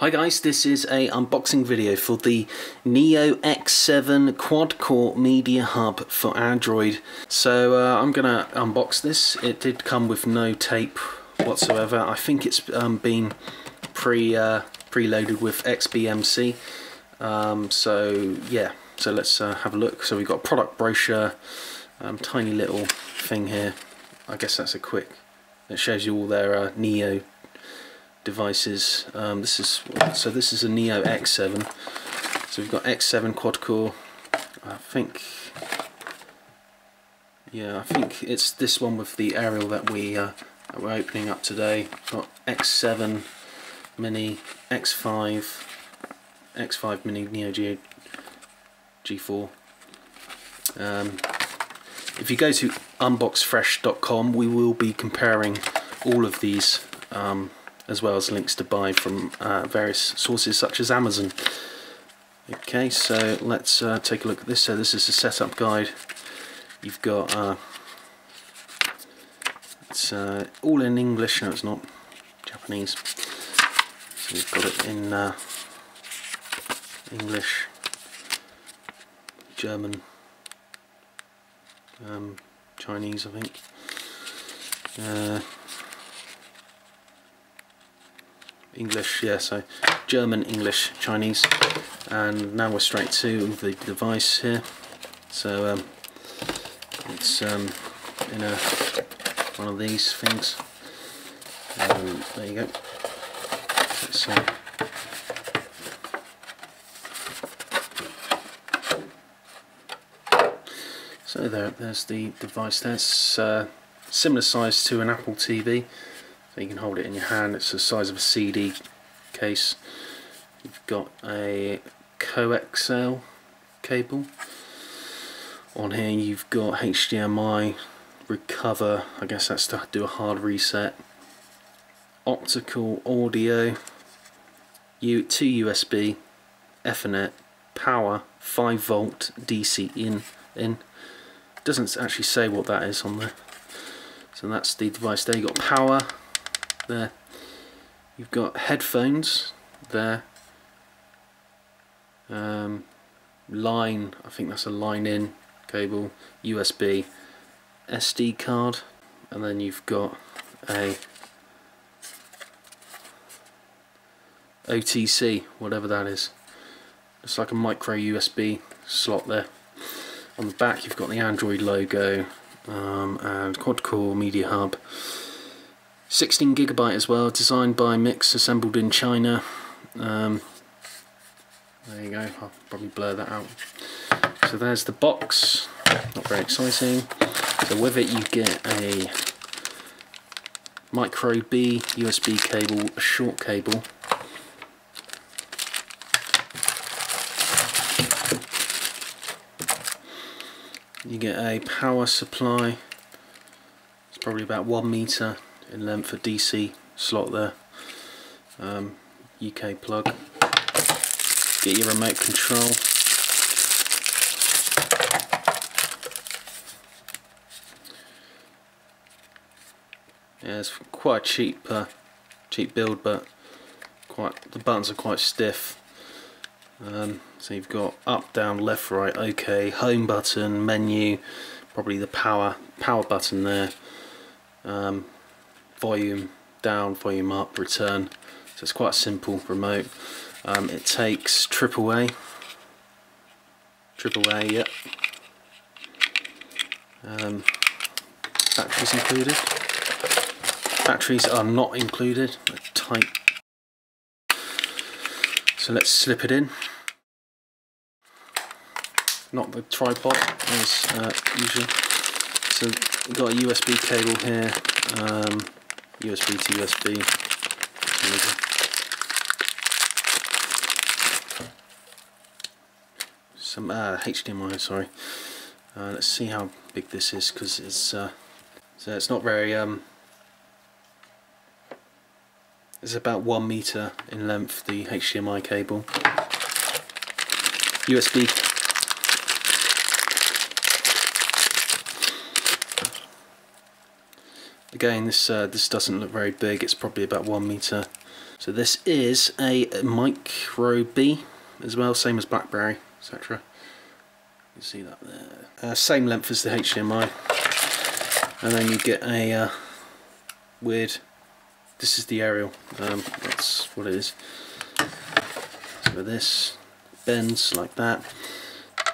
Hi guys, this is a unboxing video for the Neo X7 quad-core media hub for Android. So uh, I'm gonna unbox this. It did come with no tape whatsoever. I think it's um, been pre uh, preloaded with XBMC. Um, so yeah, so let's uh, have a look. So we've got a product brochure, um, tiny little thing here. I guess that's a quick. It shows you all their uh, Neo devices. Um, this is so this is a Neo X7. So we've got X7 quad core. I think, yeah, I think it's this one with the aerial that we uh, that we're opening up today. Got X7 Mini, X5, X5 Mini Neo Geo G4. Um, if you go to unboxfresh.com, we will be comparing all of these um, as well as links to buy from uh, various sources such as Amazon. Okay, so let's uh, take a look at this. So this is a setup guide. You've got uh, it's uh, all in English. No, it's not Japanese. So we've got it in uh, English, German, um, Chinese, I think. Uh, English, yeah, so German, English, Chinese, and now we're straight to the device here. So um, it's um, in a one of these things. Um, there you go. So, so there, there's the device. That's uh, similar size to an Apple TV. You can hold it in your hand, it's the size of a CD case. You've got a coaxial cable. On here you've got HDMI, recover, I guess that's to do a hard reset. Optical audio, U two USB, Ethernet, power, 5 volt DC in in. Doesn't actually say what that is on there. So that's the device there. You've got power, there. You've got headphones there. Um, line, I think that's a line in cable, USB, SD card, and then you've got a OTC, whatever that is. It's like a micro USB slot there. On the back you've got the Android logo um, and quad core media hub 16 gigabyte as well, designed by Mix, assembled in China. Um, there you go, I'll probably blur that out. So there's the box, not very exciting. So with it you get a micro B USB cable, a short cable. You get a power supply, it's probably about one meter in length for DC slot there. Um, UK plug. Get your remote control. Yeah it's quite a cheap uh, cheap build but quite the buttons are quite stiff. Um, so you've got up down left right OK home button menu probably the power power button there. Um, volume down, volume up, return. So it's quite a simple remote. Um, it takes AAA. AAA, yep. Um, batteries included. Batteries are not included. They're tight. So let's slip it in. Not the tripod as uh, usual. So we've got a USB cable here. Um, USB to USB. Some uh, HDMI, sorry. Uh, let's see how big this is because it's uh, so it's not very um, it's about one meter in length the HDMI cable. USB Again, this uh, this doesn't look very big. It's probably about one meter So this is a Micro B as well, same as BlackBerry, etc. You see that there. Uh, same length as the HDMI, and then you get a uh, weird. This is the aerial. Um, that's what it is. So this bends like that.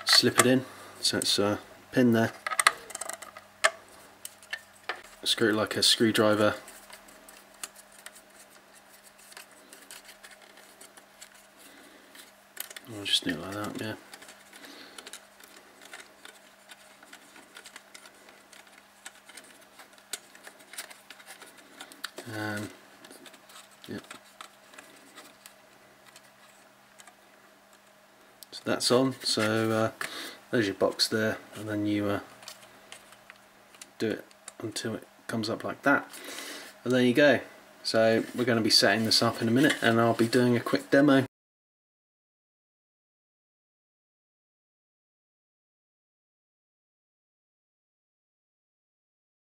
Slip it in, so it's a pin there. Screw it like a screwdriver I'll just do it like that, yeah. Um, yep. So that's on, so uh, there's your box there, and then you uh, do it until it comes up like that. And there you go. So we're going to be setting this up in a minute and I'll be doing a quick demo.